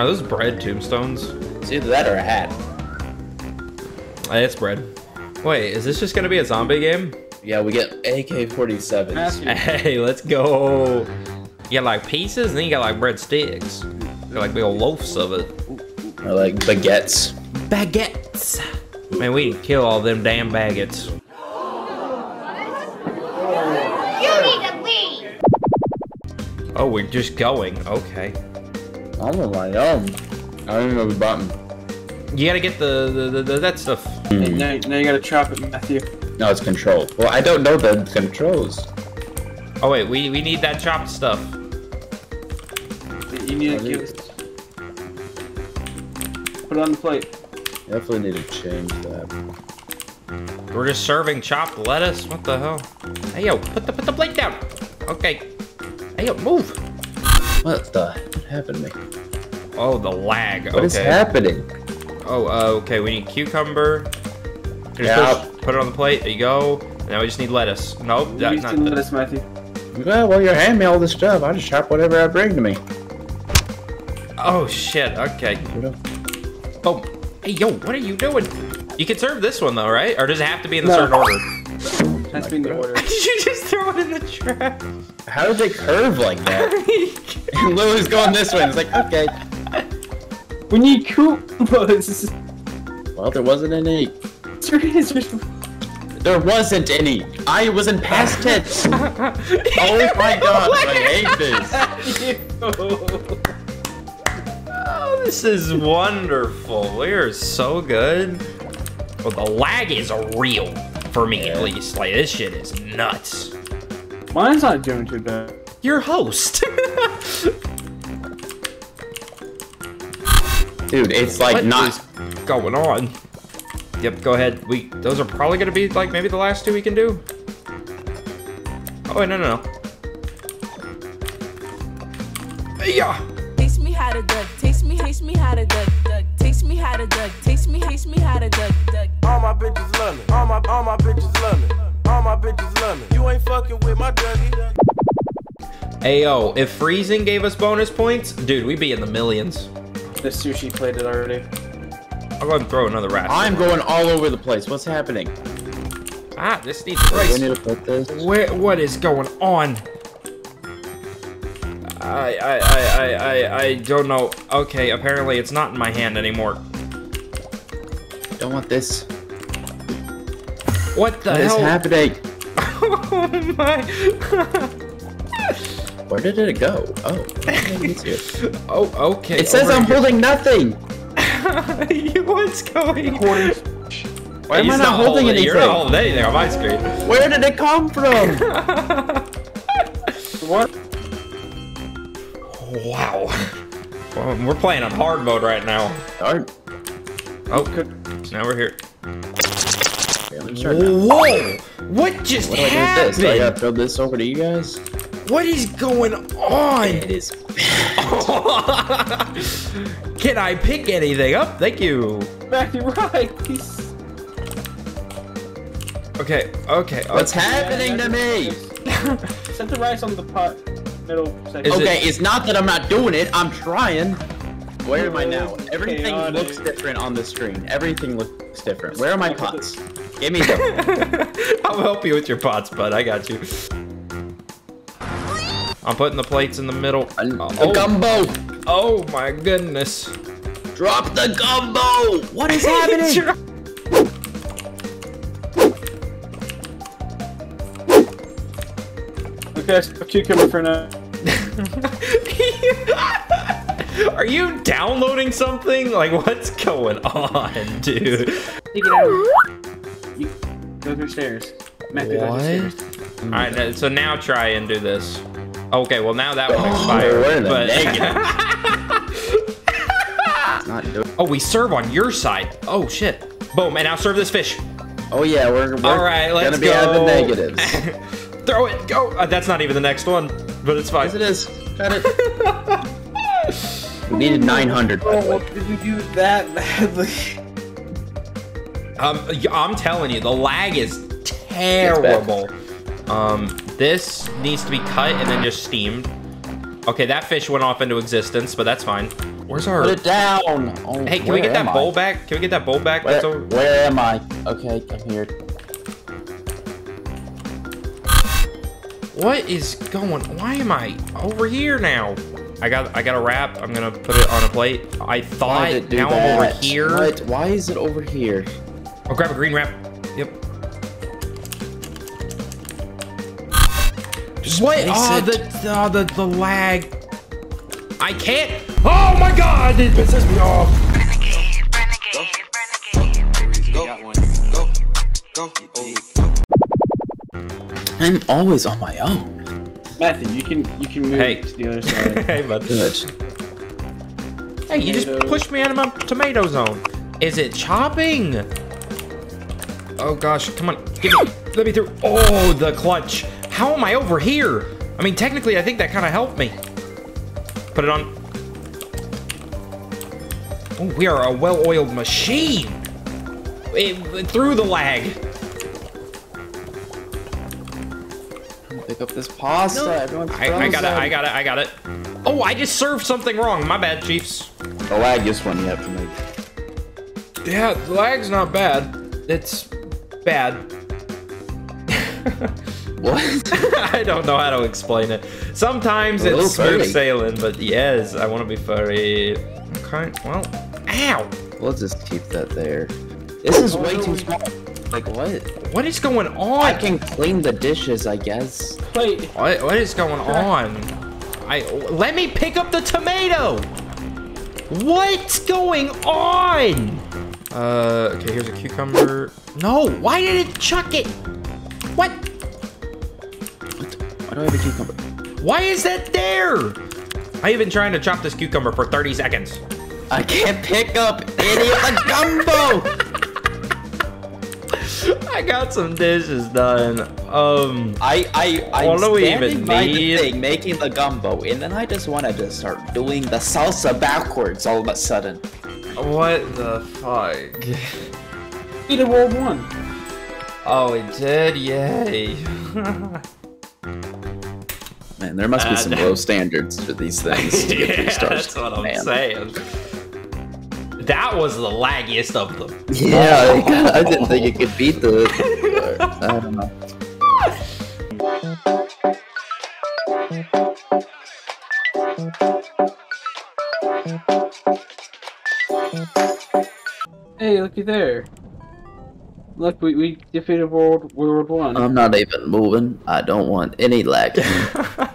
Are those bread tombstones? It's either that or a hat. Hey, it's bread. Wait, is this just gonna be a zombie game? Yeah, we get AK-47s. Hey, let's go. You got like pieces, and then you got like bread sticks. You got like big old loaves of it. Or like baguettes. Baguettes. Man, we can kill all them damn baguettes. You need to leave. Oh, we're just going. Okay. I'm on my own. I don't even know the button. You gotta get the, the, the, the that stuff. Hmm. Hey, now, now you gotta chop it, Matthew. No, it's control. Well, I don't know the controls. Oh wait, we we need that chopped stuff. You need to give Put it on the plate. Definitely need to change that. We're just serving chopped lettuce. What the hell? Hey yo, put the put the plate down. Okay. Hey yo, move. What the happened to me? Oh, the lag. What okay. is happening? Oh, uh, okay. We need cucumber. Just Yeah. push- put it on the plate. There you go. Now we just need lettuce. Nope, You that's used not to lettuce, Matthew. Well, well, you're handing me all this stuff. I just chop whatever I bring to me. Oh shit. Okay. Oh, hey yo, what are you doing? You can serve this one though, right? Or does it have to be in a No. certain order? That's been the order. Did throw it in the trash? How did they curve like that? and Lily's going this way. and It's like, okay. We need Koopas. Well, there wasn't any. There wasn't any. I was in past tense. oh my god, I hate this. Oh, this is wonderful. We are so good. Well, the lag is real for me at least. Like this shit is nuts. Mine's not doing too bad. Your host. Dude, it's like What not. is going on? Yep, go ahead. We those are probably gonna be like maybe the last two we can do. Oh wait, no, no, no. Yeah. Taste me how to duck. Taste me, taste me how to duck. duck. Taste me how to duck. Taste me, taste me how to duck. duck. All my bitches love me. All my all my bitches Ayo, if freezing gave us bonus points, dude, we'd be in the millions. The sushi plated already. I'll go ahead and throw another rat. I'm going all over the place. What's happening? Ah, this needs Do I need to put this? Where, what is going on? I, I, I, I, I, I don't know. Okay, apparently it's not in my hand anymore. Don't want this. What the What is hell? happening? oh my. Where did it go? Oh, it's oh, okay. It says I'm here. holding nothing. What's going on? Why am I not holding anything? You're not holding anything on my screen. Where did it come from? What? Wow. Well, we're playing on hard mode right now. Darn. Oh, now we're here. Okay, let me start now. Whoa! What just What do I do with happened? this? Do I gotta throw this over to you guys? What is going on? It is. Can I pick anything up? Thank you. Matthew, right. He's- Okay, okay. What's okay. happening to me? Set the rice on the pot middle section. Is it- Okay, it's not that I'm not doing it. I'm trying. Where am I now? Everything Chaotic. looks different on the screen. Everything looks different. Where are my pots? Give me them. I'll help you with your pots, bud. I got you. I'm putting the plates in the middle. The uh, Oh, gumbo. oh my goodness. Drop the gumbo. What is happening? Okay, a cucumber for now. Are you downloading something? Like, what's going on, dude? Take it. You go through stairs. Matthew, What? All right, so now try and do this. Okay, well now that one Oh, expired. we're in the but not oh, we serve on your side. Oh shit! Boom, and now serve this fish. Oh yeah, we're, we're All right, let's gonna be go. at the negatives. Throw it, go. Uh, that's not even the next one, but it's fine. yes, it is. Got it. we needed 900. by the way. did you do that badly? Um, y- I'm telling you, the lag is terrible. Um, this needs to be cut and then just steamed. Okay, that fish went off into existence, but that's fine. Where's our? Put it down. Oh, Hey, can we get that I? bowl back? Can we get that bowl back? Where, over. where am I? Okay, I'm here. What is going? Why am I over here now? I got I got a wrap. I'm gonna put it on a plate. I thought it do now that? I'm over here. What? Why is it over here? I'll grab a green wrap. Yep. What? Oh, ah, it. the, oh, the the lag. I can't. Oh my god! It pisses me off. I'm always on my own. Matthew, you can you can move Hey. to the other side. hey, bud. Good. Hey, you just pushed me out of my tomato zone. Is it chopping? Oh gosh, come on, give me, let me through. Oh, the clutch. How am I over here? I mean, technically, I think that kind of helped me. Put it on. Oh, we are a well-oiled machine. It, through the lag. Pick up this pasta. Everyone's I, I got it. I got it. I got it. Oh, I just served something wrong. My bad, Chiefs. The laggiest one yet for me. Yeah, the lag's not bad. It's bad. What? I don't know how to explain it. Sometimes A it's smooth furry. sailing, but yes, I want to be furry. Okay, well, ow! we'll just keep that there. This is way too small. Like what? What is going on? I can clean the dishes, I guess. Wait, What, what is going on? I let me pick up the tomato. What's going on? Uh, okay, here's a cucumber. No, why did it chuck it? What? Why do I have a cucumber? Why is that there? I've been trying to chop this cucumber for 30 seconds. I can't pick up any of the gumbo. I got some dishes done. Um, I I I'm What do we even by need? the thing making the gumbo, and then I just wanted to start doing the salsa backwards all of a sudden. what the fuck? Peter World One. Oh, it did? Yay. Man, there must be some Uh, low standards for these things to get three stars. that's what I'm man. saying. That was the laggiest of them. Yeah, I, I didn't think it could beat the. I don't know. Hey, looky there. Look, we, we defeated World World One. I'm not even moving. I don't want any lag.